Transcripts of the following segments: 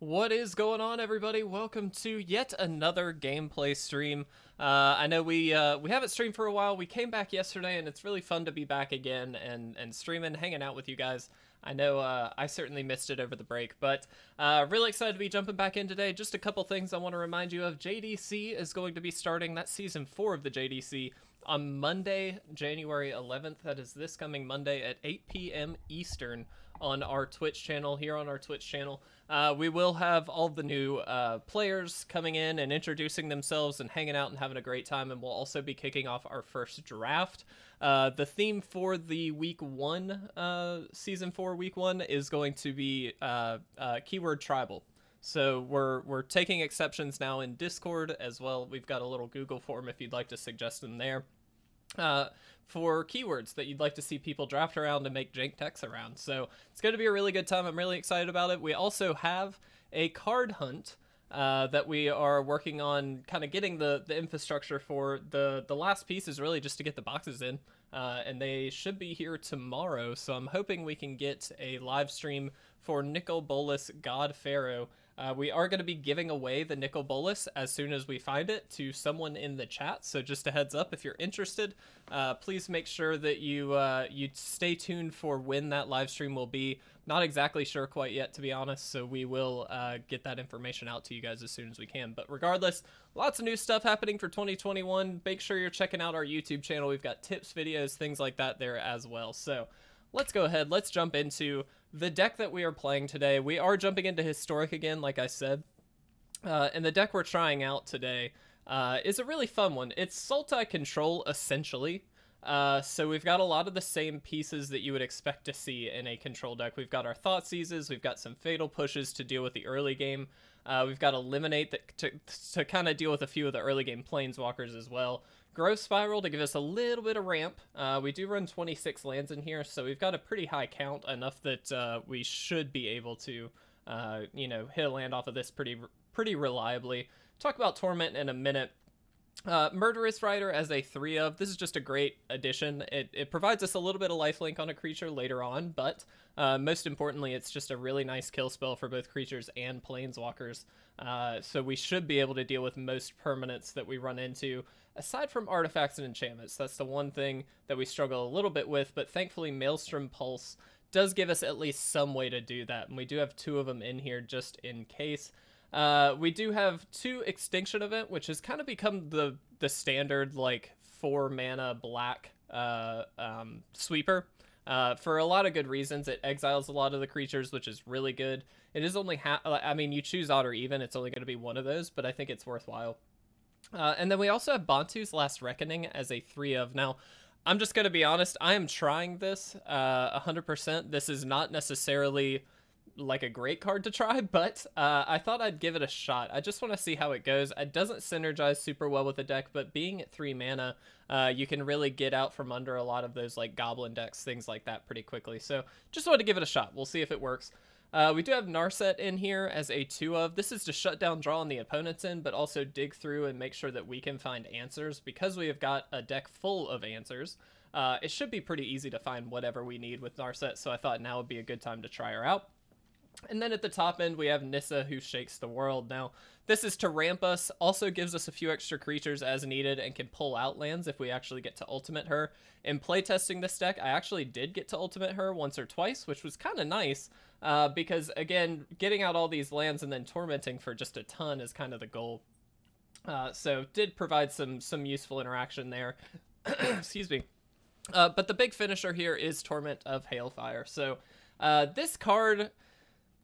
What is going on, everybody? Welcome to yet another gameplay stream. Uh, I know we uh, we haven't streamed for a while. We came back yesterday, and it's really fun to be back again and and streaming, hanging out with you guys. I know uh, I certainly missed it over the break, but uh, really excited to be jumping back in today. Just a couple things I want to remind you of. JDC is going to be starting that season four of the JDC on Monday, January 11th. That is this coming Monday at 8 p.m. Eastern on our Twitch channel. Here on our Twitch channel, uh, we will have all the new uh, players coming in and introducing themselves and hanging out and having a great time. And we'll also be kicking off our first draft. Uh, the theme for the week one, uh, season four, week one, is going to be uh, uh, keyword tribal. So we're we're taking exceptions now in Discord as well. We've got a little Google form if you'd like to suggest them there. Uh, for keywords that you'd like to see people draft around and make jank decks around. So it's going to be a really good time. I'm really excited about it. We also have a card hunt uh, that we are working on, kind of getting the the infrastructure for. the The last piece is really just to get the boxes in, uh, and they should be here tomorrow. So I'm hoping we can get a live stream for Nicol Bolas God Pharaoh uh, we are going to be giving away the Nicol Bolas as soon as we find it to someone in the chat. So just a heads up, if you're interested, uh, please make sure that you uh, you stay tuned for when that live stream will be. Not exactly sure quite yet, to be honest. So we will uh, get that information out to you guys as soon as we can. But regardless, lots of new stuff happening for 2021. Make sure you're checking out our YouTube channel. We've got tips, videos, things like that there as well. So let's go ahead. Let's jump into the deck that we are playing today, we are jumping into Historic again, like I said. Uh, and the deck we're trying out today uh, is a really fun one. It's Sultai Control, essentially. Uh, so we've got a lot of the same pieces that you would expect to see in a control deck. We've got our Thoughtseizes, we've got some Fatal Pushes to deal with the early game. Uh, we've got Eliminate that to, to kind of deal with a few of the early game Planeswalkers as well. Growth Spiral to give us a little bit of ramp. Uh, we do run 26 lands in here, so we've got a pretty high count, enough that uh, we should be able to, uh, you know, hit a land off of this pretty pretty reliably. Talk about Torment in a minute. Uh, Murderous Rider as a 3 of, this is just a great addition. It, it provides us a little bit of lifelink on a creature later on, but uh, most importantly, it's just a really nice kill spell for both creatures and planeswalkers. Uh, so we should be able to deal with most permanents that we run into, aside from artifacts and enchantments. That's the one thing that we struggle a little bit with, but thankfully Maelstrom Pulse does give us at least some way to do that, and we do have two of them in here just in case. Uh, we do have two Extinction Event, which has kind of become the the standard like four mana black uh, um, sweeper. Uh, for a lot of good reasons, it exiles a lot of the creatures, which is really good. It is only half. I mean, you choose odd or even, it's only going to be one of those, but I think it's worthwhile. Uh, and then we also have Bontu's Last Reckoning as a three of. Now, I'm just going to be honest. I am trying this uh, 100%. This is not necessarily like a great card to try, but uh, I thought I'd give it a shot. I just want to see how it goes. It doesn't synergize super well with the deck, but being at three mana, uh, you can really get out from under a lot of those like goblin decks, things like that pretty quickly. So just wanted to give it a shot. We'll see if it works. Uh, we do have Narset in here as a two of. This is to shut down draw on the opponent's end, but also dig through and make sure that we can find answers. Because we have got a deck full of answers, uh, it should be pretty easy to find whatever we need with Narset, so I thought now would be a good time to try her out. And then at the top end, we have Nissa, who shakes the world. Now, this is to ramp us, also gives us a few extra creatures as needed, and can pull out lands if we actually get to ultimate her. In playtesting this deck, I actually did get to ultimate her once or twice, which was kind of nice, uh, because, again, getting out all these lands and then tormenting for just a ton is kind of the goal. Uh, so, did provide some, some useful interaction there. Excuse me. Uh, but the big finisher here is Torment of Hailfire. So, uh, this card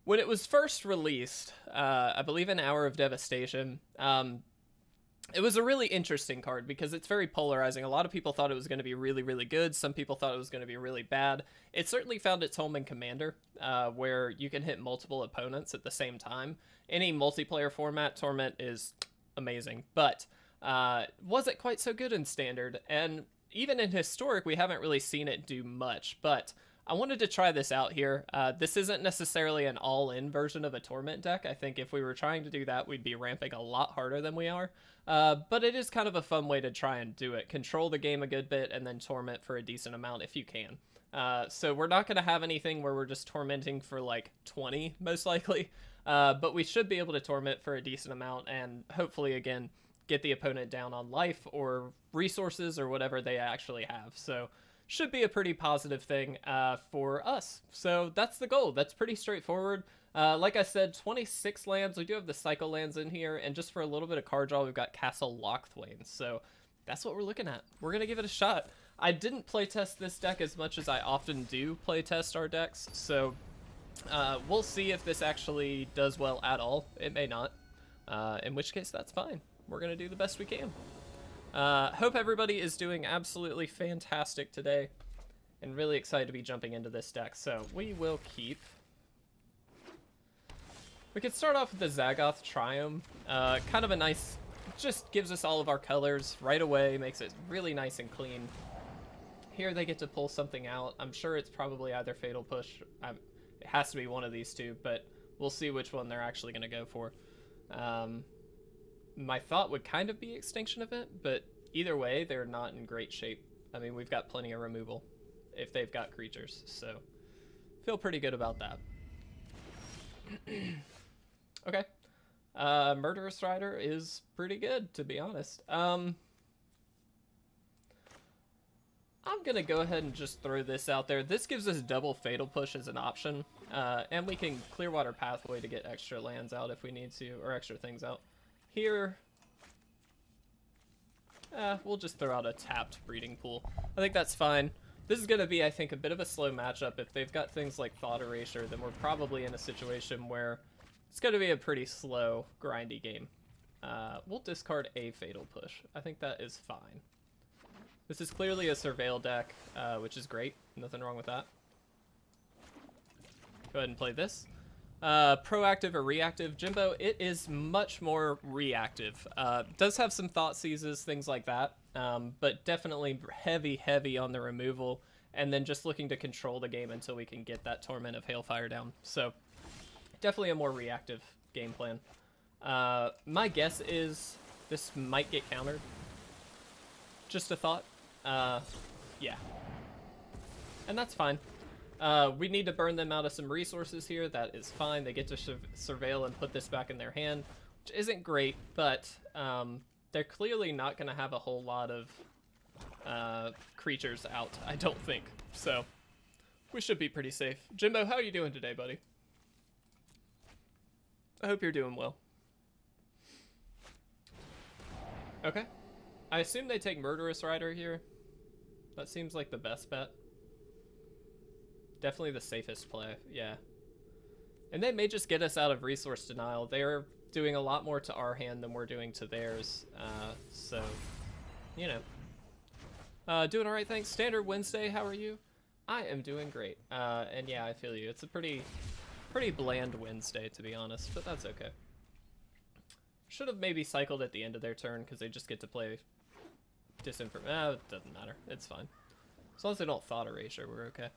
when it was first released, uh, I believe in Hour of Devastation, um, it was a really interesting card because it's very polarizing. A lot of people thought it was going to be really, really good. Some people thought it was going to be really bad. It certainly found its home in Commander, uh, where you can hit multiple opponents at the same time. Any multiplayer format, Torment is amazing, but uh, wasn't quite so good in Standard. And even in Historic, we haven't really seen it do much, but I wanted to try this out here. Uh, this isn't necessarily an all-in version of a Torment deck. I think if we were trying to do that, we'd be ramping a lot harder than we are. Uh, but it is kind of a fun way to try and do it. Control the game a good bit and then Torment for a decent amount if you can. Uh, so we're not going to have anything where we're just tormenting for like 20, most likely. Uh, but we should be able to torment for a decent amount and hopefully, again, get the opponent down on life or resources or whatever they actually have. So, should be a pretty positive thing uh, for us. So, that's the goal. That's pretty straightforward. Uh, like I said, 26 lands. We do have the cycle lands in here, and just for a little bit of card draw, we've got Castle Locthwain. So that's what we're looking at. We're gonna give it a shot. I didn't playtest this deck as much as I often do playtest our decks, so uh, we'll see if this actually does well at all. It may not, uh, in which case that's fine. We're gonna do the best we can. Uh, hope everybody is doing absolutely fantastic today, and really excited to be jumping into this deck. So we will keep we could start off with the Zagoth Triome. Uh, kind of a nice, just gives us all of our colors right away, makes it really nice and clean. Here they get to pull something out. I'm sure it's probably either Fatal Push. I'm, it has to be one of these two, but we'll see which one they're actually going to go for. Um, my thought would kind of be Extinction Event, but either way, they're not in great shape. I mean, we've got plenty of removal if they've got creatures, so feel pretty good about that. Okay. Uh, Murderous Rider is pretty good, to be honest. Um, I'm going to go ahead and just throw this out there. This gives us double Fatal Push as an option, uh, and we can Clearwater Pathway to get extra lands out if we need to, or extra things out. Here, uh, we'll just throw out a tapped Breeding Pool. I think that's fine. This is going to be, I think, a bit of a slow matchup. If they've got things like Thought Erasure, then we're probably in a situation where it's going to be a pretty slow, grindy game. Uh, we'll discard a Fatal Push. I think that is fine. This is clearly a Surveil deck, uh, which is great. Nothing wrong with that. Go ahead and play this. Uh, proactive or reactive, Jimbo, it is much more reactive. Uh, does have some thought seizes, things like that, um, but definitely heavy, heavy on the removal, and then just looking to control the game until we can get that Torment of Hailfire down. So definitely a more reactive game plan. Uh, my guess is this might get countered. Just a thought. Uh, yeah. And that's fine. Uh, we need to burn them out of some resources here. That is fine. They get to surveil and put this back in their hand, which isn't great, but um, they're clearly not going to have a whole lot of uh, creatures out, I don't think. So we should be pretty safe. Jimbo, how are you doing today, buddy? I hope you're doing well. Okay. I assume they take Murderous Rider here. That seems like the best bet. Definitely the safest play, yeah. And they may just get us out of resource denial. They're doing a lot more to our hand than we're doing to theirs. Uh, so, you know. Uh, doing alright, thanks. Standard Wednesday, how are you? I am doing great. Uh, and yeah, I feel you. It's a pretty pretty bland Wednesday, to be honest, but that's okay. Should have maybe cycled at the end of their turn, because they just get to play disinform- ah, it doesn't matter. It's fine. As long as they don't Thought Erasure, we're okay.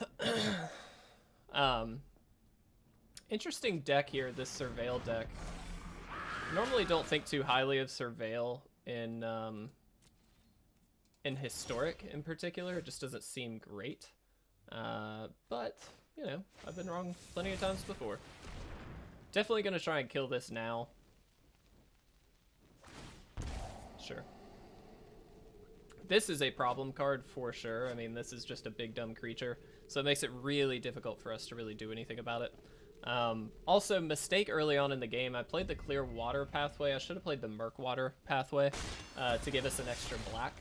um, interesting deck here, this Surveil deck. Normally don't think too highly of Surveil in, um, in Historic in particular. It just doesn't seem great. Uh, but you know, I've been wrong plenty of times before. Definitely gonna try and kill this now. Sure. This is a problem card for sure. I mean, this is just a big dumb creature. So it makes it really difficult for us to really do anything about it. Um, also, mistake early on in the game. I played the clear water pathway. I should have played the murk water pathway uh, to give us an extra black.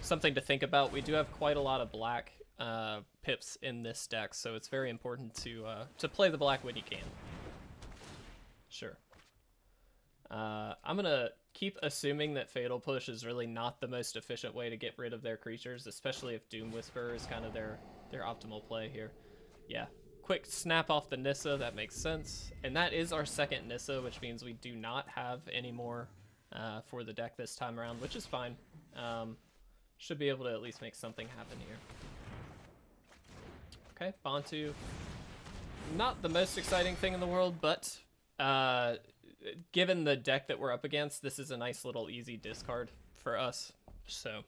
Something to think about. We do have quite a lot of black uh, pips in this deck, so it's very important to uh, to play the black when you can. Sure. Uh, I'm gonna keep assuming that Fatal Push is really not the most efficient way to get rid of their creatures, especially if Doom Whisperer is kind of their their optimal play here. Yeah, quick snap off the Nissa, that makes sense. And that is our second Nissa, which means we do not have any more uh, for the deck this time around, which is fine. Um, should be able to at least make something happen here. Okay, Bontu. Not the most exciting thing in the world, but uh, given the deck that we're up against, this is a nice little easy discard for us. So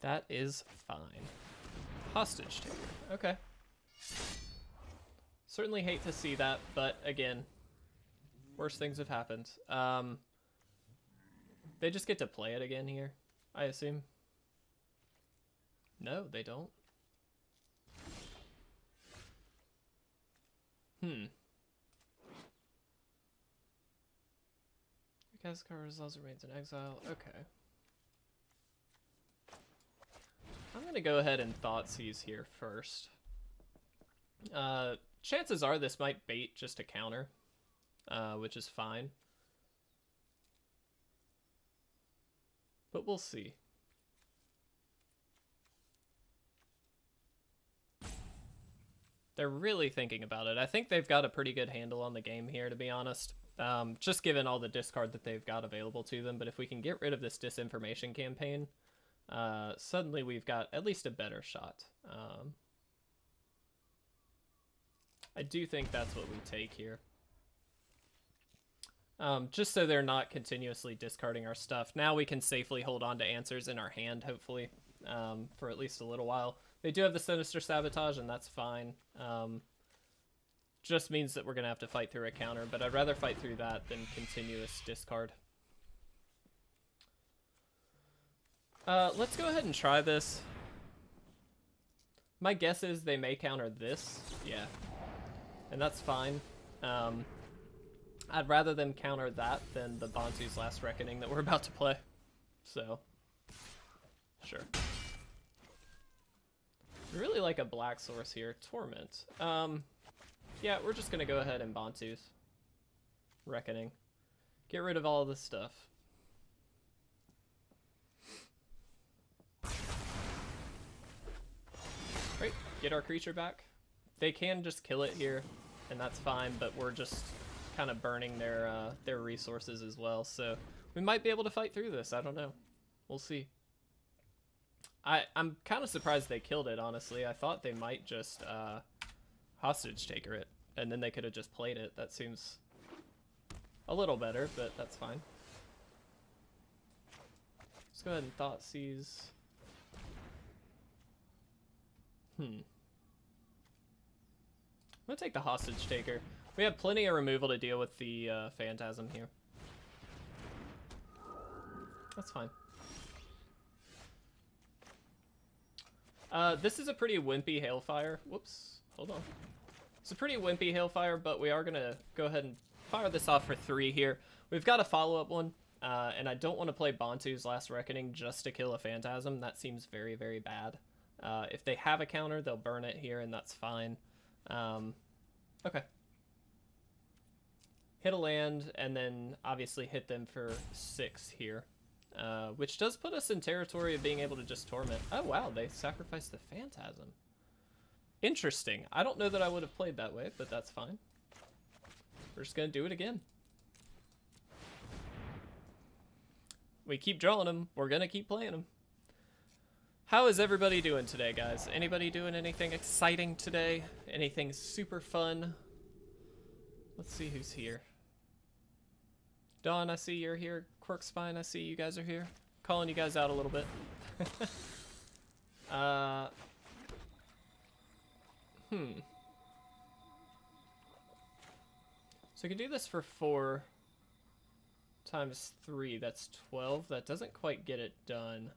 that is fine. Hostage taker. Okay. Certainly hate to see that, but again, worse things have happened. Um, they just get to play it again here, I assume. No, they don't. Hmm. Kazakhar resolves remains in exile. Okay. I'm gonna go ahead and Thoughtseize here first. Uh, chances are this might bait just a counter, uh, which is fine. But we'll see. They're really thinking about it. I think they've got a pretty good handle on the game here, to be honest. Um, just given all the discard that they've got available to them. But if we can get rid of this disinformation campaign, uh, suddenly we've got at least a better shot. Um, I do think that's what we take here. Um, just so they're not continuously discarding our stuff. Now we can safely hold on to answers in our hand, hopefully, um, for at least a little while. They do have the Sinister Sabotage, and that's fine. Um, just means that we're going to have to fight through a counter, but I'd rather fight through that than continuous discard. Uh, let's go ahead and try this. My guess is they may counter this. Yeah. And that's fine. Um, I'd rather them counter that than the Bontu's Last Reckoning that we're about to play. So, sure. I really like a black source here. Torment. Um, yeah, we're just gonna go ahead and Bontu's Reckoning. Get rid of all this stuff. Great, get our creature back. They can just kill it here, and that's fine, but we're just kind of burning their uh, their resources as well. So we might be able to fight through this. I don't know. We'll see. I I'm kind of surprised they killed it. Honestly, I thought they might just uh, hostage taker it, and then they could have just played it. That seems a little better, but that's fine. Let's go ahead and Thoughtseize. Hmm. I'm gonna take the hostage taker. We have plenty of removal to deal with the uh, Phantasm here. That's fine. Uh, this is a pretty wimpy Hailfire. Whoops, hold on. It's a pretty wimpy Hailfire, but we are going to go ahead and fire this off for three here. We've got a follow-up one, uh, and I don't want to play Bontu's Last Reckoning just to kill a Phantasm. That seems very, very bad. Uh, if they have a counter, they'll burn it here, and that's fine. Um, okay hit a land, and then obviously hit them for six here. Uh, which does put us in territory of being able to just torment. Oh wow, they sacrificed the Phantasm. Interesting. I don't know that I would have played that way, but that's fine. We're just gonna do it again. We keep drawing them. We're gonna keep playing them. How is everybody doing today, guys? Anybody doing anything exciting today? Anything super fun? Let's see who's here. Dawn, I see you're here. Quirkspine, I see you guys are here. Calling you guys out a little bit. uh, hmm. So I can do this for four times three. That's 12. That doesn't quite get it done.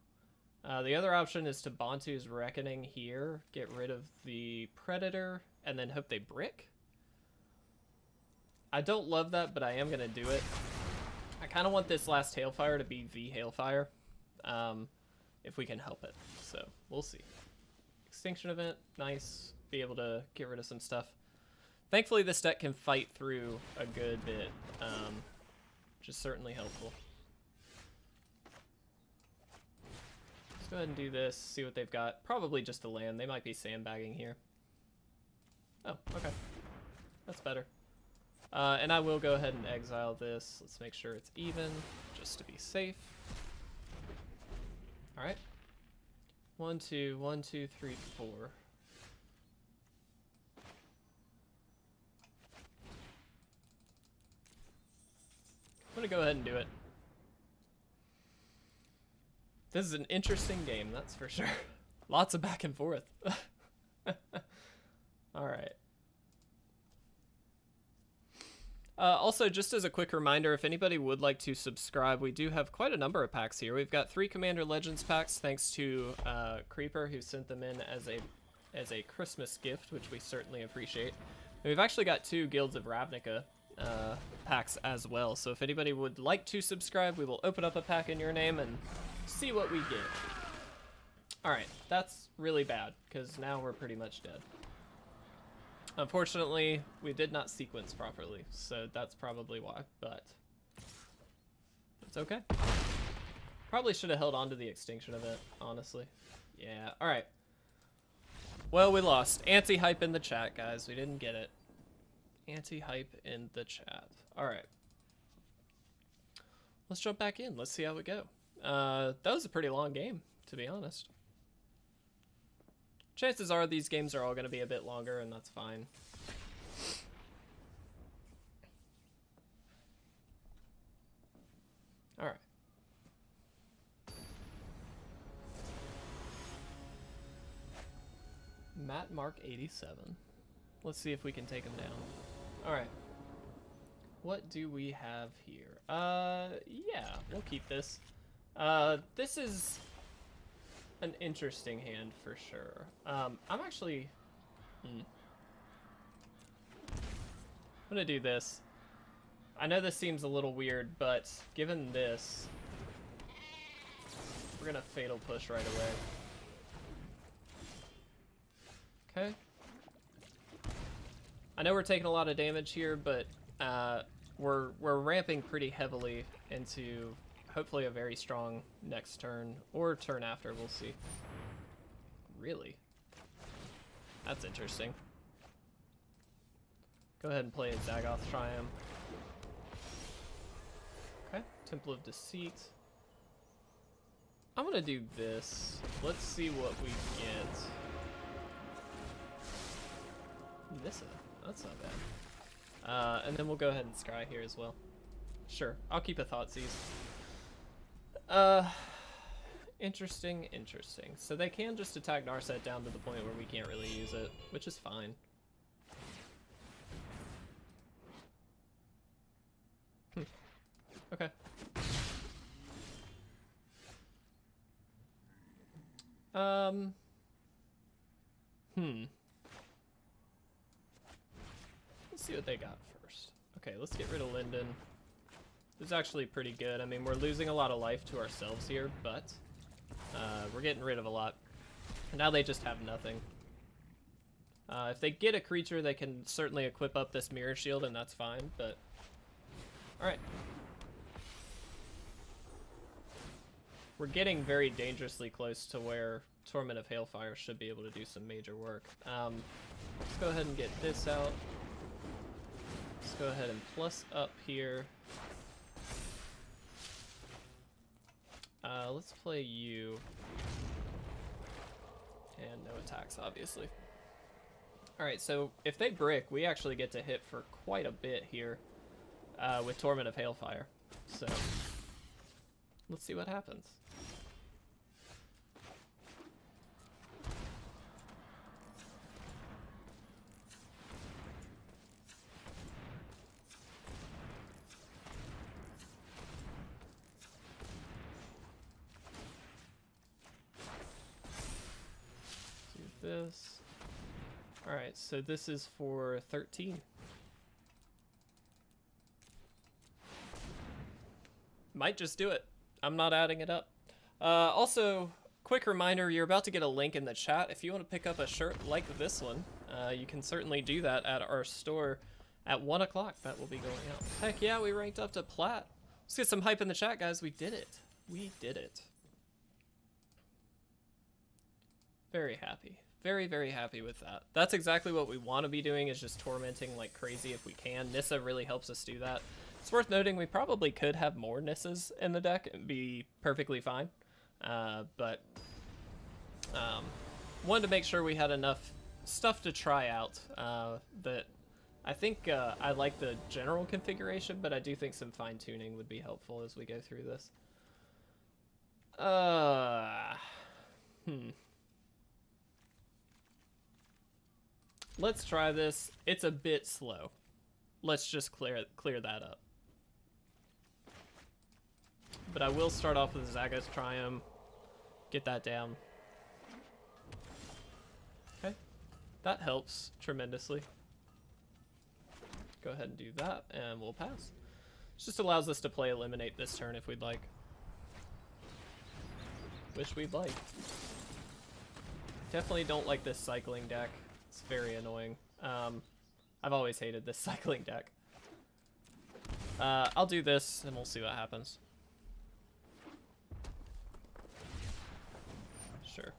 Uh, the other option is to Bontu's Reckoning here, get rid of the Predator, and then hope they brick. I don't love that, but I am going to do it. I kind of want this last Hailfire to be the Hailfire, um, if we can help it. So, we'll see. Extinction event, nice. Be able to get rid of some stuff. Thankfully, this deck can fight through a good bit, um, which is certainly helpful. Let's go ahead and do this, see what they've got. Probably just a land. They might be sandbagging here. Oh, okay. That's better. Uh, and I will go ahead and exile this. Let's make sure it's even, just to be safe. All right. One, two, one, two, three, four. Go ahead and do it. This is an interesting game, that's for sure. Lots of back and forth. All right. Uh, also, just as a quick reminder, if anybody would like to subscribe, we do have quite a number of packs here. We've got three Commander Legends packs, thanks to uh, Creeper, who sent them in as a as a Christmas gift, which we certainly appreciate. And we've actually got two Guilds of Ravnica uh, packs as well. So if anybody would like to subscribe, we will open up a pack in your name and see what we get. Alright, that's really bad, because now we're pretty much dead. Unfortunately, we did not sequence properly, so that's probably why, but it's okay. Probably should have held on to the extinction event, honestly. Yeah, alright. Well, we lost. Anti-hype in the chat, guys. We didn't get it. Anti-hype in the chat. Alright. Let's jump back in. Let's see how we go. Uh, that was a pretty long game, to be honest. Chances are these games are all going to be a bit longer, and that's fine. Alright. Matt Mark 87. Let's see if we can take him down. Alright. What do we have here? Uh, yeah, we'll keep this. Uh, this is an interesting hand for sure. Um, I'm actually... Hmm. I'm gonna do this. I know this seems a little weird, but given this, we're gonna Fatal Push right away. Okay. I know we're taking a lot of damage here, but uh, we're we're ramping pretty heavily into hopefully a very strong next turn or turn after. We'll see. Really? That's interesting. Go ahead and play a Zagoth Triome. Okay, Temple of Deceit. I'm gonna do this. Let's see what we get. Nissa. That's not bad. Uh, and then we'll go ahead and scry here as well. Sure, I'll keep a thought Thoughtseize. Uh, interesting, interesting. So they can just attack Narset down to the point where we can't really use it, which is fine. Hmm. Okay. Um. Hmm. Let's see what they got first. Okay, let's get rid of Linden. This is actually pretty good. I mean, we're losing a lot of life to ourselves here, but uh, we're getting rid of a lot. Now they just have nothing. Uh, if they get a creature, they can certainly equip up this Mirror Shield, and that's fine, but... Alright. We're getting very dangerously close to where Torment of Hailfire should be able to do some major work. Um, let's go ahead and get this out. Let's go ahead and plus up here. Uh, let's play you. And no attacks, obviously. Alright, so if they brick, we actually get to hit for quite a bit here uh, with Torment of Hailfire. So, let's see what happens. this. Alright, so this is for 13. Might just do it. I'm not adding it up. Uh, also, quick reminder, you're about to get a link in the chat. If you want to pick up a shirt like this one, uh, you can certainly do that at our store at 1 o'clock. That will be going out. Heck yeah, we ranked up to plat. Let's get some hype in the chat, guys. We did it. We did it. Very happy. Very, very happy with that. That's exactly what we want to be doing is just tormenting like crazy if we can. Nissa really helps us do that. It's worth noting we probably could have more Nissas in the deck and be perfectly fine. Uh, but um, wanted to make sure we had enough stuff to try out uh, that I think uh, I like the general configuration, but I do think some fine tuning would be helpful as we go through this. Uh, hmm. Let's try this. It's a bit slow. let's just clear clear that up. But I will start off with Zagoth Triome. Get that down. Okay. That helps tremendously. Go ahead and do that, and we'll pass. It just allows us to play Eliminate this turn if we'd like. Wish we'd like. Definitely don't like this cycling deck. It's very annoying. Um, I've always hated this cycling deck. Uh, I'll do this, and we'll see what happens. Sure.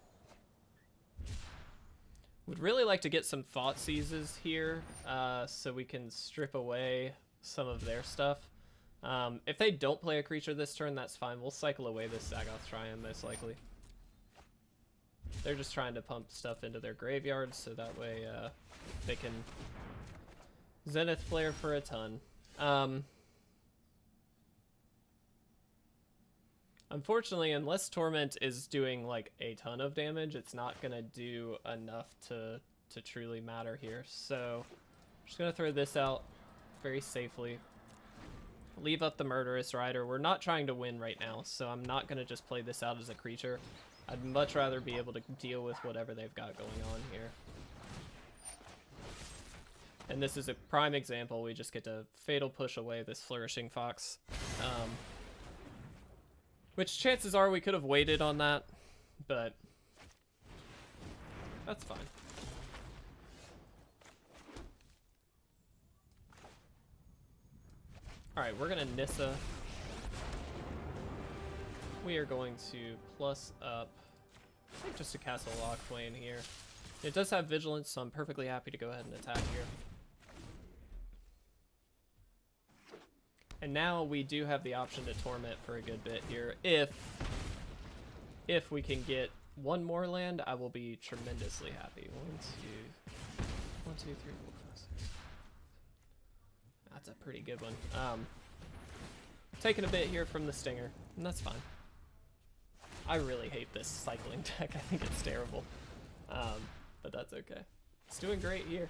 Would really like to get some Thoughtseizes here, uh, so we can strip away some of their stuff. Um, if they don't play a creature this turn, that's fine. We'll cycle away this Zagoth Triome, most likely. They're just trying to pump stuff into their graveyards, so that way uh, they can Zenith Flare for a ton. Um, unfortunately, unless Torment is doing like a ton of damage, it's not gonna do enough to to truly matter here. So I'm just gonna throw this out very safely. Leave up the Murderous Rider. We're not trying to win right now, so I'm not gonna just play this out as a creature. I'd much rather be able to deal with whatever they've got going on here. And this is a prime example. We just get to Fatal Push away this Flourishing Fox. Um, which chances are we could have waited on that, but that's fine. Alright, we're gonna Nissa. We are going to plus up just a Castle Locthwain here. It does have Vigilance, so I'm perfectly happy to go ahead and attack here. And now we do have the option to Torment for a good bit here. If, if we can get one more land, I will be tremendously happy. One, two, one, two, three, four, five, six. That's a pretty good one. Um, taking a bit here from the Stinger, and that's fine. I really hate this cycling deck. I think it's terrible. Um, but that's okay. It's doing great here.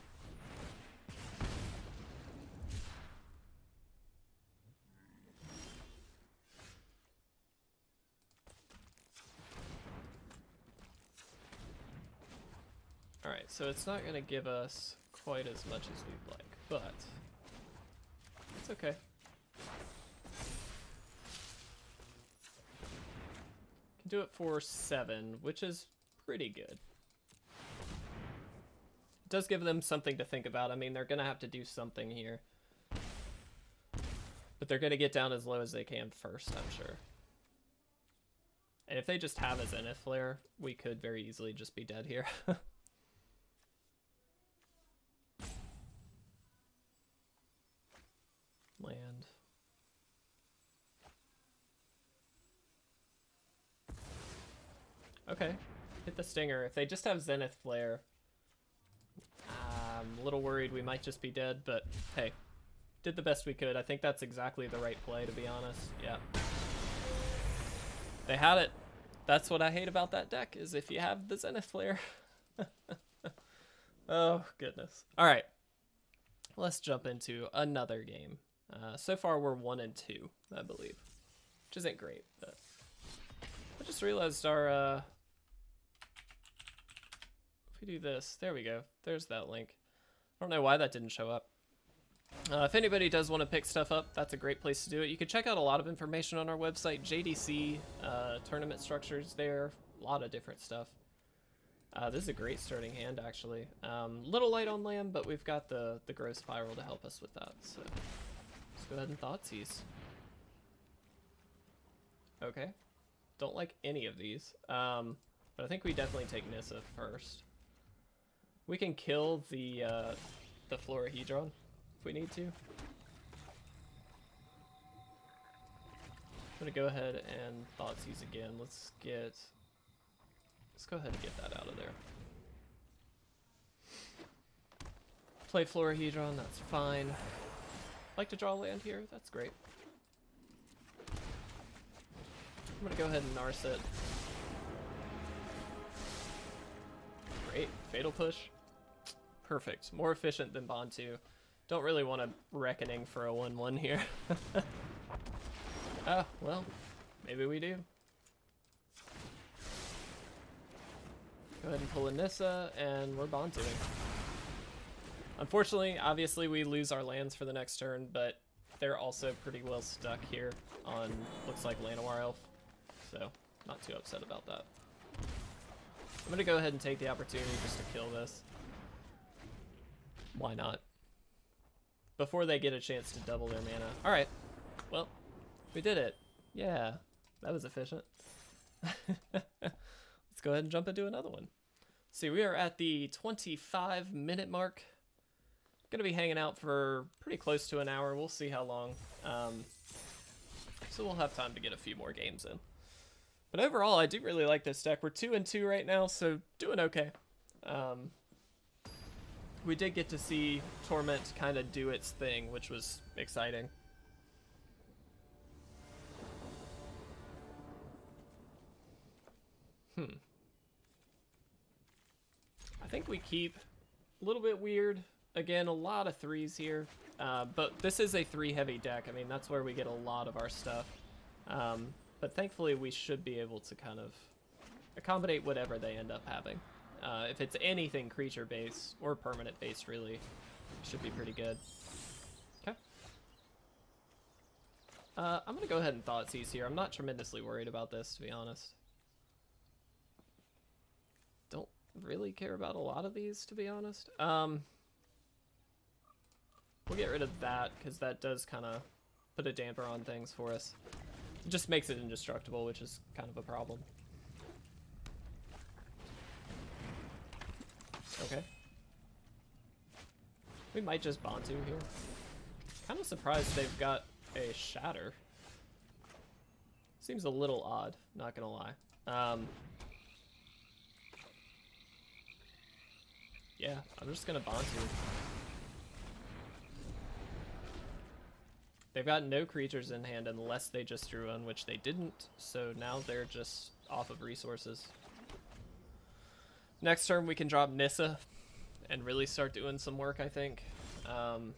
Alright, so it's not going to give us quite as much as we'd like, but it's okay. Do it for seven, which is pretty good. It does give them something to think about. I mean, they're going to have to do something here. But they're going to get down as low as they can first, I'm sure. And if they just have a Zenith Flare, we could very easily just be dead here. Land. Okay, hit the stinger. If they just have Zenith Flare, I'm a little worried we might just be dead, but hey, did the best we could. I think that's exactly the right play, to be honest. Yeah. They had it. That's what I hate about that deck, is if you have the Zenith Flare. oh, goodness. All right. Let's jump into another game. Uh, so far, we're one and two, I believe, which isn't great, but I just realized our uh, we do this, there we go. There's that link. I don't know why that didn't show up. Uh, if anybody does want to pick stuff up, that's a great place to do it. You can check out a lot of information on our website, JDC, uh, tournament structures there, a lot of different stuff. Uh, this is a great starting hand, actually. Um, little light on land, but we've got the, the Growth Spiral to help us with that, so let's go ahead and Thoughtseize. Okay. Don't like any of these, um, but I think we definitely take Nissa first. We can kill the uh, the Florahedron if we need to. I'm gonna go ahead and Thoughtseize again. Let's get let's go ahead and get that out of there. Play Florahedron, that's fine. Like to draw land here, that's great. I'm gonna go ahead and Narset. Great, Fatal Push. Perfect. More efficient than Bontu. Don't really want a Reckoning for a 1-1 here. oh, well, maybe we do. Go ahead and pull a Nissa, and we're Bontuing. Unfortunately, obviously we lose our lands for the next turn, but they're also pretty well stuck here on, looks like Llanowar Elf, so not too upset about that. I'm gonna go ahead and take the opportunity just to kill this. Why not? Before they get a chance to double their mana. Alright, well, we did it. Yeah, that was efficient. Let's go ahead and jump into another one. See, we are at the 25 minute mark. Gonna be hanging out for pretty close to an hour. We'll see how long. Um, so we'll have time to get a few more games in. But overall, I do really like this deck. We're two and two right now, so doing okay. Um, we did get to see Torment kind of do its thing, which was exciting. Hmm. I think we keep a little bit weird. Again, a lot of threes here. Uh, but this is a three heavy deck. I mean, that's where we get a lot of our stuff. Um, but thankfully we should be able to kind of accommodate whatever they end up having. Uh, if it's anything creature based or permanent based really, should be pretty good. Okay. Uh, I'm gonna go ahead and Thoughtseize here. I'm not tremendously worried about this, to be honest. Don't really care about a lot of these, to be honest. Um, we'll get rid of that, because that does kind of put a damper on things for us. It just makes it indestructible, which is kind of a problem. Okay. We might just Bontu here. Kind of surprised they've got a Shatter. Seems a little odd, not gonna lie. Um, yeah, I'm just gonna Bontu. They've got no creatures in hand unless they just drew one, which they didn't, so now they're just off of resources. Next turn we can drop Nissa and really start doing some work, I think. Um,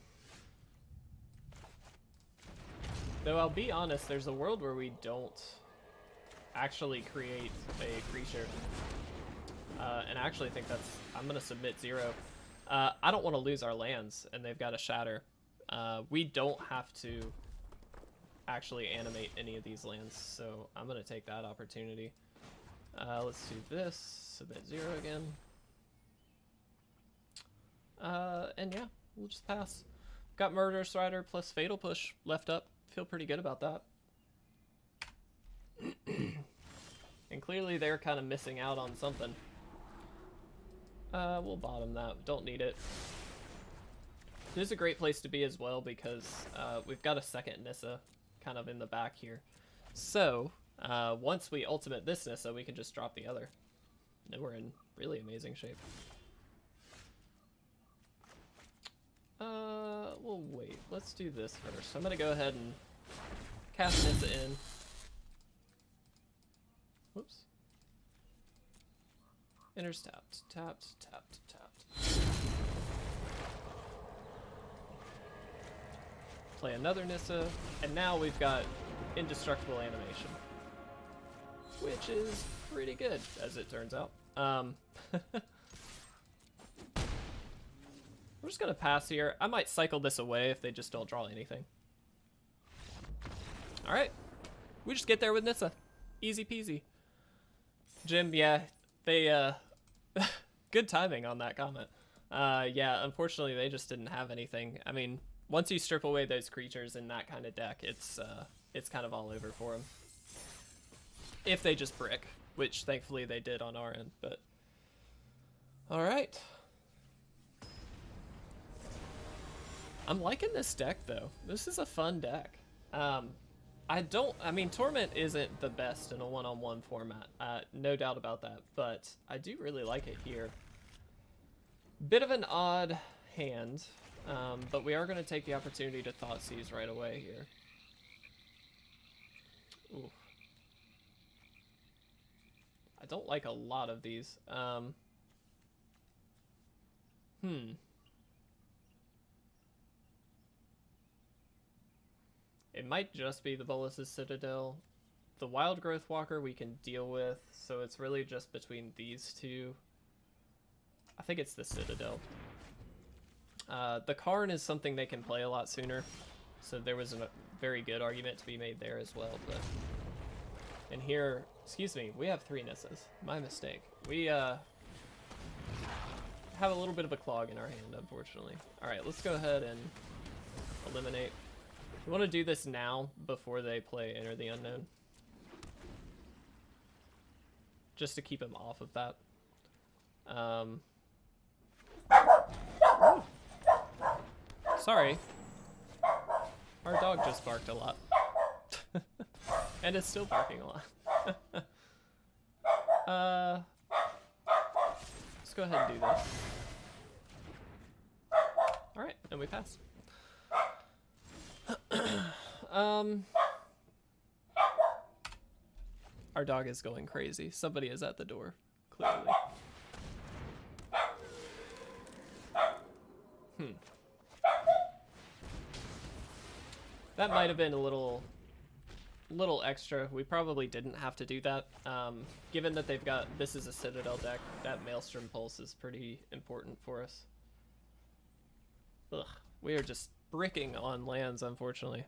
though I'll be honest, there's a world where we don't actually create a creature. Uh, and I actually think that's... I'm going to submit zero. Uh, I don't want to lose our lands, and they've got a Shatter. Uh, we don't have to actually animate any of these lands, so I'm going to take that opportunity. Uh, let's do this, submit zero again. Uh, and yeah, we'll just pass. Got Murderous Rider plus Fatal Push left up. Feel pretty good about that. and clearly they're kind of missing out on something. Uh, we'll bottom that. Don't need it. This is a great place to be as well because uh, we've got a second Nissa kind of in the back here. So, uh, once we ultimate this Nissa, we can just drop the other. And we're in really amazing shape. Uh, we'll wait. Let's do this first. I'm gonna go ahead and cast Nissa in. Whoops. Enters tapped, tapped, tapped, tapped. play another Nissa, and now we've got indestructible animation. Which is pretty good, as it turns out. Um, we're just gonna pass here. I might cycle this away if they just don't draw anything. Alright. We just get there with Nissa. Easy peasy. Jim, yeah, they, uh, good timing on that comment. Uh, yeah, unfortunately they just didn't have anything. I mean, once you strip away those creatures in that kind of deck, it's uh, it's kind of all over for them. If they just brick, which thankfully they did on our end, but... Alright. I'm liking this deck, though. This is a fun deck. Um, I don't... I mean, Torment isn't the best in a one-on-one -on -one format. Uh, no doubt about that, but I do really like it here. Bit of an odd hand. Um, but we are going to take the opportunity to Thoughtseize right away here. Ooh. I don't like a lot of these. Um, hmm. It might just be the Bolas's Citadel. The Wild Growth Walker we can deal with, so it's really just between these two. I think it's the Citadel. Uh, the Karn is something they can play a lot sooner, so there was a very good argument to be made there as well. But and here, excuse me, we have three Nissas. My mistake. We uh, have a little bit of a clog in our hand, unfortunately. All right, let's go ahead and eliminate. We want to do this now before they play Enter the Unknown. Just to keep him off of that. Um, Sorry. Our dog just barked a lot. and it's still barking a lot. uh, let's go ahead and do this. Alright, and we pass. um, our dog is going crazy. Somebody is at the door, clearly. Hmm. That might have been a little little extra. We probably didn't have to do that. Um, given that they've got, this is a Citadel deck, that Maelstrom Pulse is pretty important for us. Ugh, we are just bricking on lands, unfortunately.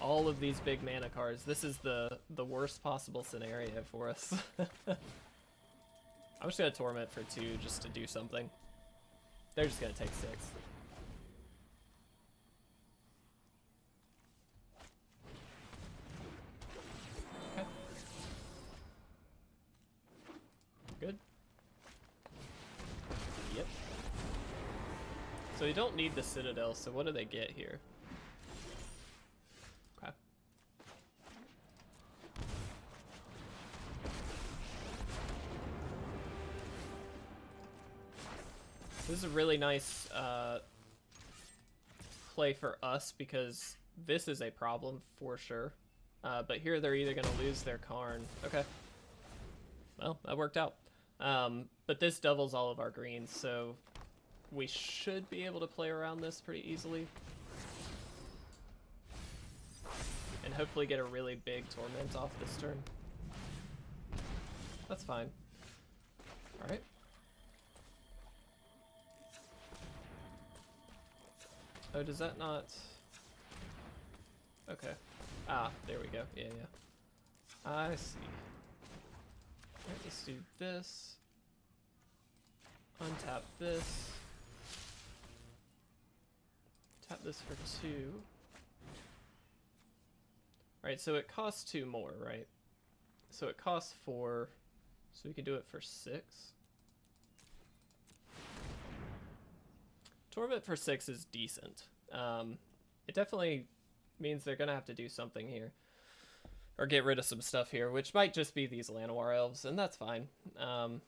All of these big mana cards. This is the, the worst possible scenario for us. I'm just gonna Torment for two just to do something. They're just gonna take six. Okay. Good. Yep. So you don't need the Citadel, so what do they get here? Okay. This is a really nice uh, play for us because this is a problem for sure. Uh, but here they're either going to lose their Karn. Okay. Well, that worked out. Um, but this doubles all of our greens, so we should be able to play around this pretty easily. And hopefully get a really big Torment off this turn. That's fine. Alright. Oh, does that not... Okay. Ah, there we go. Yeah, yeah. I see. Let's do this. Untap this. Tap this for two. Alright, so it costs two more, right? So it costs four, so we can do it for six. Torment for six is decent. Um, it definitely means they're going to have to do something here. Or get rid of some stuff here, which might just be these Llanowar elves, and that's fine. Um,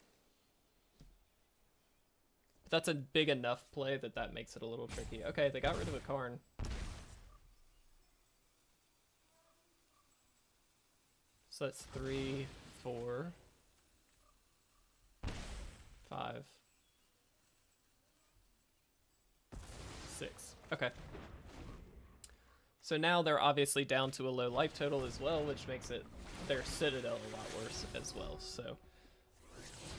that's a big enough play that that makes it a little tricky. Okay, they got rid of a Karn. So that's three, four, five, six. Okay. So now they're obviously down to a low life total as well, which makes it their Citadel a lot worse as well. So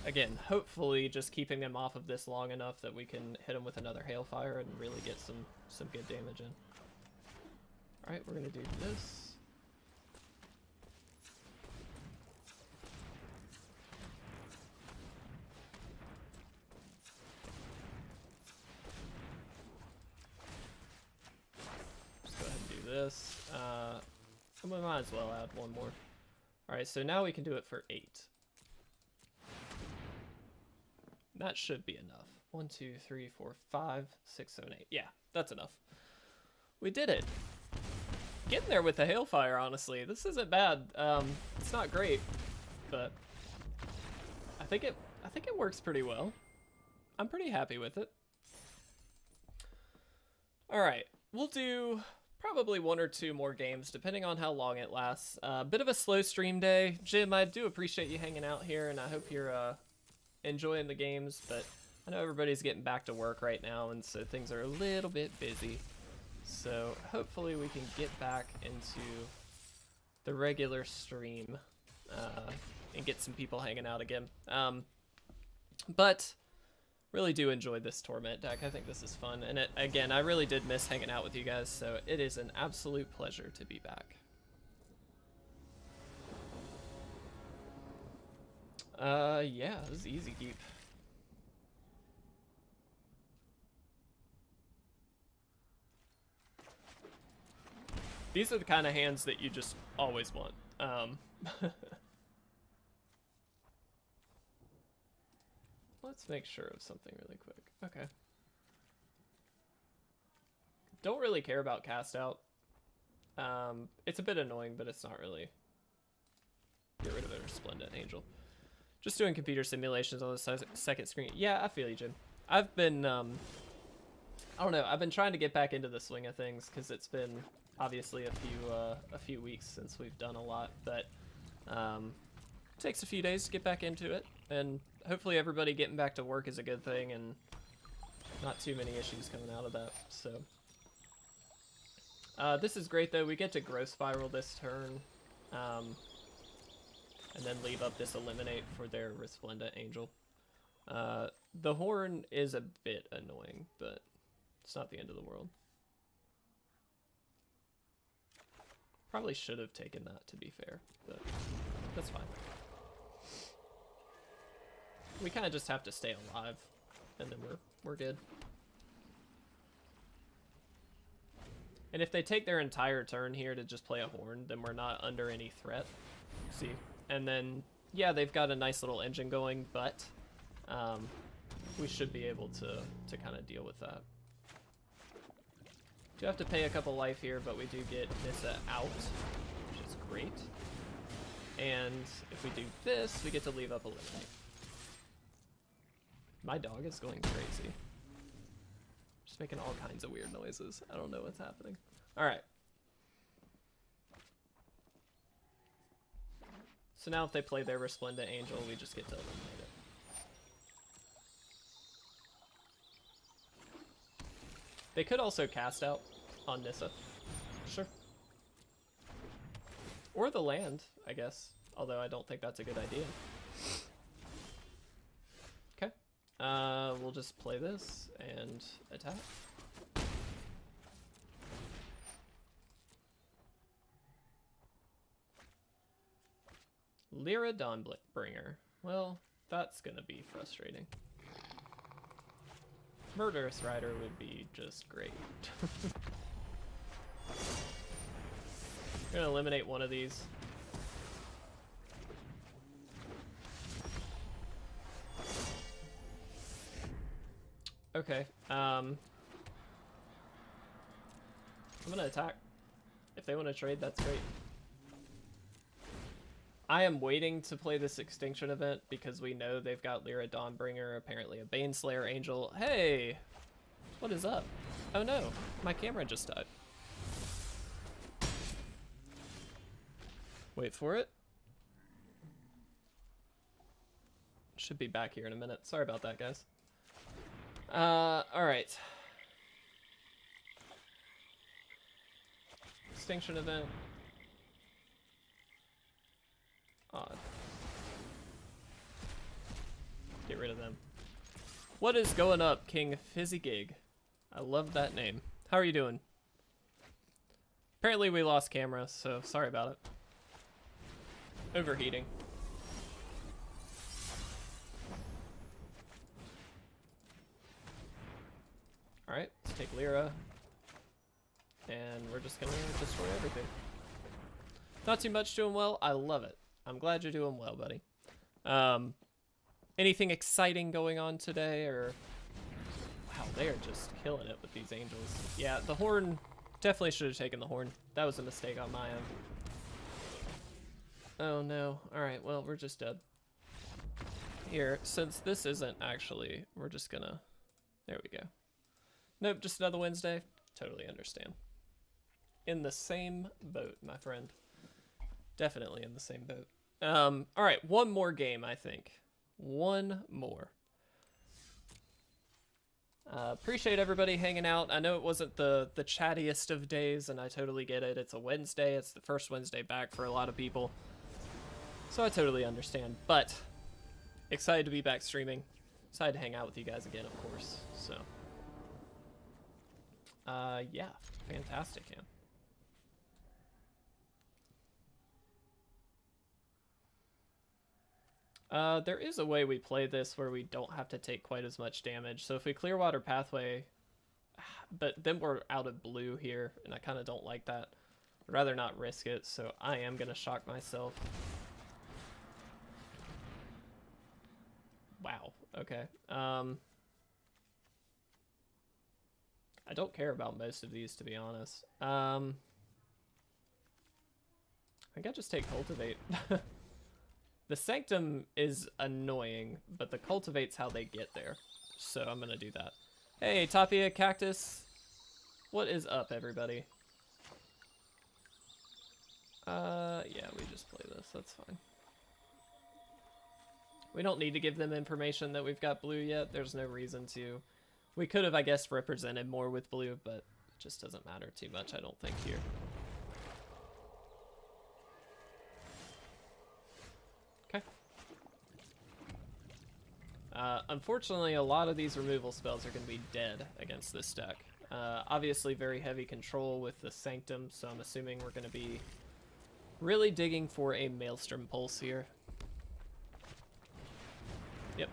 again, hopefully just keeping them off of this long enough that we can hit them with another Hailfire and really get some, some good damage in. Alright, we're going to do this. Stand do this. Uh, we might as well add one more. Alright, so now we can do it for eight. That should be enough. One, two, three, four, five, six, seven, eight. Yeah, that's enough. We did it. Getting there with the Hailfire, honestly. This isn't bad. Um, it's not great, but I think it I think it works pretty well. I'm pretty happy with it. All right, we'll do probably one or two more games, depending on how long it lasts. A uh, bit of a slow stream day. Jim, I do appreciate you hanging out here, and I hope you're uh, enjoying the games, but I know everybody's getting back to work right now, and so things are a little bit busy. So hopefully we can get back into the regular stream uh, and get some people hanging out again. Um, but really do enjoy this torment deck. I think this is fun. And it, again, I really did miss hanging out with you guys, so it is an absolute pleasure to be back. Uh, yeah, this is easy keep. These are the kind of hands that you just always want. Um, let's make sure of something really quick. Okay. Don't really care about cast out. Um, it's a bit annoying, but it's not really. Get rid of it, Resplendent Angel. Just doing computer simulations on the second screen. Yeah, I feel you, Jim. I've been, um, I don't know. I've been trying to get back into the swing of things because it's been obviously a few uh, a few weeks since we've done a lot, but um, it takes a few days to get back into it, and hopefully everybody getting back to work is a good thing, and not too many issues coming out of that. So uh, this is great though. We get to growth spiral this turn. Um, and then leave up this Eliminate for their Resplendent Angel. Uh, the horn is a bit annoying, but it's not the end of the world. Probably should have taken that, to be fair, but that's fine. We kind of just have to stay alive, and then we're, we're good. And if they take their entire turn here to just play a horn, then we're not under any threat. See, and then, yeah, they've got a nice little engine going, but um, we should be able to, to kind of deal with that. Do have to pay a couple life here, but we do get Nissa out, which is great. And if we do this, we get to leave up Eliminate. My dog is going crazy. Just making all kinds of weird noises. I don't know what's happening. Alright. So now if they play their Resplendent Angel, we just get to eliminate it. They could also cast out on Nissa. Sure. Or the land, I guess. Although I don't think that's a good idea. Okay. Uh, we'll just play this and attack. Lyra Dawnbringer. Well, that's gonna be frustrating. Murderous Rider would be just great. Gonna eliminate one of these. Okay, um... I'm gonna attack. If they want to trade, that's great. I am waiting to play this Extinction event because we know they've got Lyra Dawnbringer, apparently a Baneslayer Angel. Hey! What is up? Oh no, my camera just died. Wait for it. Should be back here in a minute. Sorry about that, guys. Uh, alright. Extinction event. Odd. Get rid of them. What is going up, King Fizzygig? I love that name. How are you doing? Apparently we lost camera, so sorry about it. Overheating. Alright, let's take Lyra. And we're just gonna destroy everything. Not too much doing well. I love it. I'm glad you're doing well, buddy. Um, anything exciting going on today, or... Wow, they are just killing it with these angels. Yeah, the horn... Definitely should have taken the horn. That was a mistake on my end. Oh no. Alright, well, we're just dead. Here, since this isn't actually... We're just gonna... There we go. Nope, just another Wednesday. Totally understand. In the same boat, my friend. Definitely in the same boat. Um, all right, one more game, I think. One more. Uh, appreciate everybody hanging out. I know it wasn't the the chattiest of days, and I totally get it. It's a Wednesday. It's the first Wednesday back for a lot of people, so I totally understand. But excited to be back streaming. Excited to hang out with you guys again, of course. So, uh, yeah, fantastic, man. Uh, there is a way we play this where we don't have to take quite as much damage. So if we Clearwater Pathway, but then we're out of blue here, and I kind of don't like that. I'd rather not risk it, so I am going to shock myself. Wow, okay. Um, I don't care about most of these, to be honest. Um, I think I just take Cultivate. The Sanctum is annoying, but the Cultivate's how they get there. So I'm gonna do that. Hey, Tapia Cactus. What is up, everybody? Uh, yeah, we just play this. That's fine. We don't need to give them information that we've got blue yet. There's no reason to. We could have, I guess, represented more with blue, but it just doesn't matter too much, I don't think, here. Uh, unfortunately, a lot of these removal spells are going to be dead against this deck. Uh, obviously, very heavy control with the Sanctum, so I'm assuming we're going to be really digging for a Maelstrom Pulse here. Yep.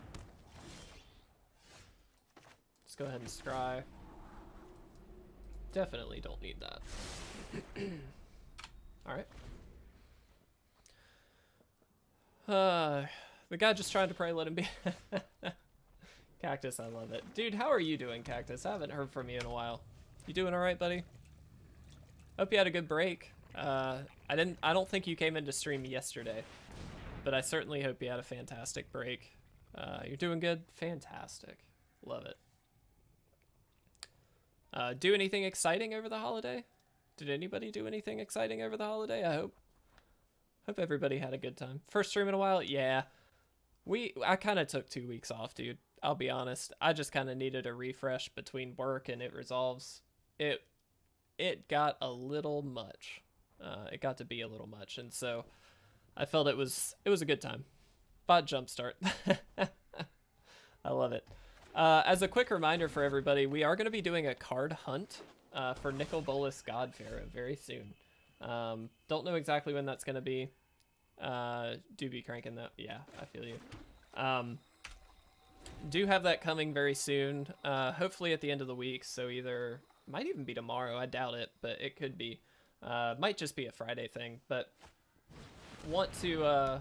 Let's go ahead and scry. Definitely don't need that. Alright. Uh, the guy just trying to pray, let him be. Cactus, I love it. Dude, how are you doing, Cactus? I haven't heard from you in a while. You doing alright, buddy? Hope you had a good break. Uh, I didn't. I don't think you came into stream yesterday, but I certainly hope you had a fantastic break. Uh, you're doing good? Fantastic. Love it. Uh, do anything exciting over the holiday? Did anybody do anything exciting over the holiday? I hope. Hope everybody had a good time. First stream in a while? Yeah. We I kind of took two weeks off, dude. I'll be honest. I just kind of needed a refresh between work and it resolves. It it got a little much. Uh, it got to be a little much, and so I felt it was it was a good time. Bot jumpstart. I love it. Uh, as a quick reminder for everybody, we are going to be doing a card hunt uh, for Nicol Bolas God Pharaoh very soon. Um, don't know exactly when that's going to be. Uh, do be cranking though. Yeah, I feel you. Um, do have that coming very soon. Uh, hopefully at the end of the week. So either might even be tomorrow. I doubt it, but it could be. Uh, might just be a Friday thing. But want to uh,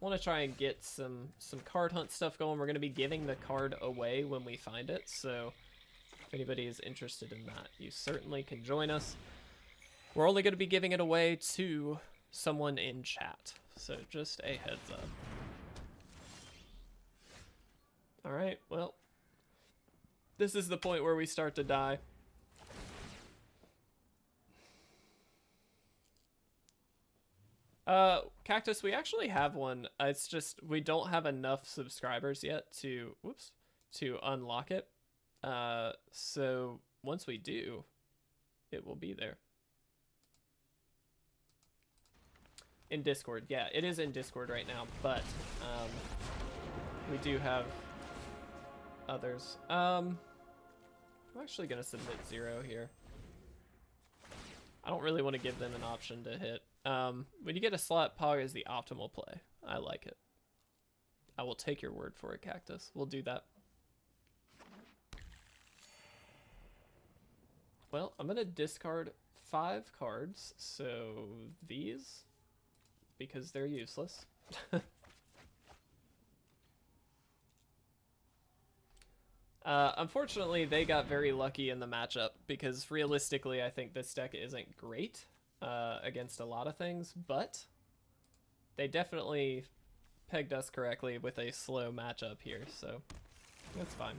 want to try and get some some card hunt stuff going. We're gonna be giving the card away when we find it. So if anybody is interested in that, you certainly can join us. We're only going to be giving it away to someone in chat. So just a heads up. Alright, well. This is the point where we start to die. Uh, Cactus, we actually have one. It's just we don't have enough subscribers yet to, whoops, to unlock it. Uh, so once we do, it will be there. In Discord. Yeah, it is in Discord right now, but um, we do have others. Um, I'm actually going to submit zero here. I don't really want to give them an option to hit. Um, when you get a slot, Pog is the optimal play. I like it. I will take your word for it, Cactus. We'll do that. Well, I'm going to discard five cards. So these because they're useless. uh, unfortunately, they got very lucky in the matchup because realistically, I think this deck isn't great uh, against a lot of things, but they definitely pegged us correctly with a slow matchup here, so that's fine.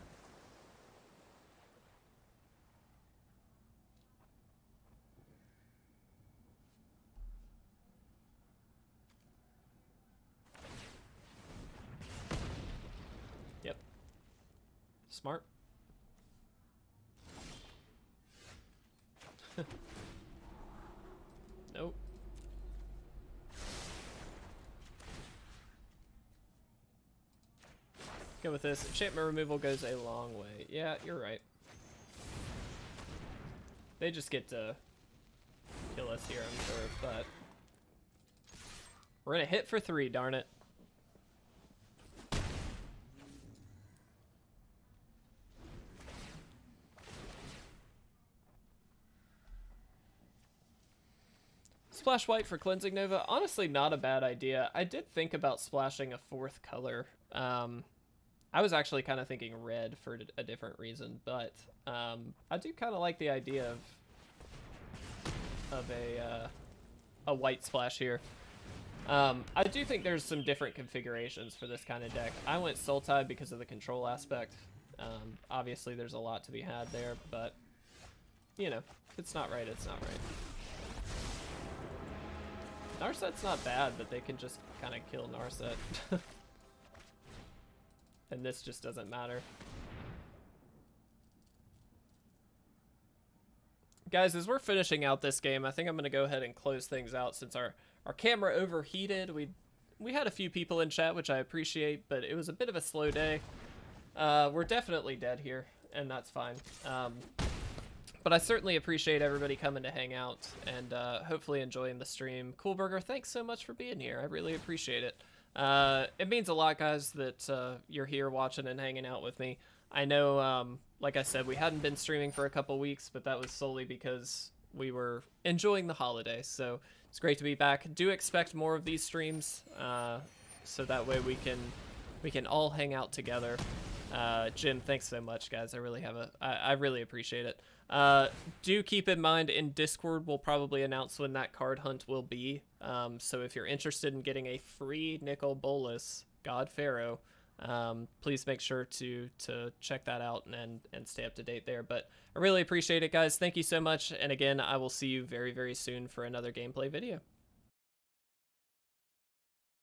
smart. nope. Go with this. Enchantment removal goes a long way. Yeah, you're right. They just get to kill us here, I'm sure, but... We're gonna hit for three, darn it. Splash white for Cleansing Nova. Honestly, not a bad idea. I did think about splashing a fourth color. Um, I was actually kind of thinking red for a different reason, but um, I do kind of like the idea of of a uh, a white splash here. Um, I do think there's some different configurations for this kind of deck. I went Sultai because of the control aspect. Um, obviously, there's a lot to be had there, but you know, it's not right, it's not right. Narset's not bad, but they can just kind of kill Narset. and this just doesn't matter. Guys, as we're finishing out this game, I think I'm going to go ahead and close things out since our, our camera overheated. We we had a few people in chat, which I appreciate, but it was a bit of a slow day. Uh, we're definitely dead here, and that's fine. Um, but I certainly appreciate everybody coming to hang out and uh, hopefully enjoying the stream. Coolburger, thanks so much for being here. I really appreciate it. Uh, it means a lot, guys, that uh, you're here watching and hanging out with me. I know, um, like I said, we hadn't been streaming for a couple weeks, but that was solely because we were enjoying the holiday. So it's great to be back. Do expect more of these streams, uh, so that way we can we can all hang out together. Uh, Jim, thanks so much, guys. I really have a I, I really appreciate it. Uh, do keep in mind in Discord, we'll probably announce when that card hunt will be. Um, so if you're interested in getting a free Nicol Bolas God Pharaoh, um, please make sure to to check that out and and stay up to date there. But I really appreciate it, guys. Thank you so much. And again, I will see you very very soon for another gameplay video.